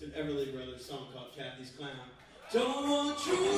It's an Everly Brothers song called Kathy's Clown. Don't want true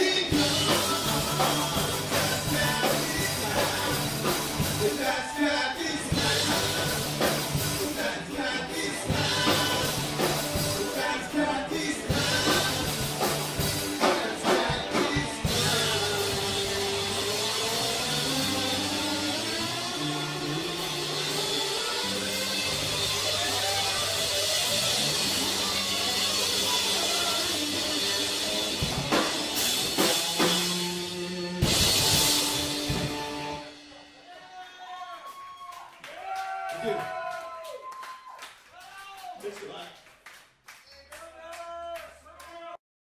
your kisses, that's for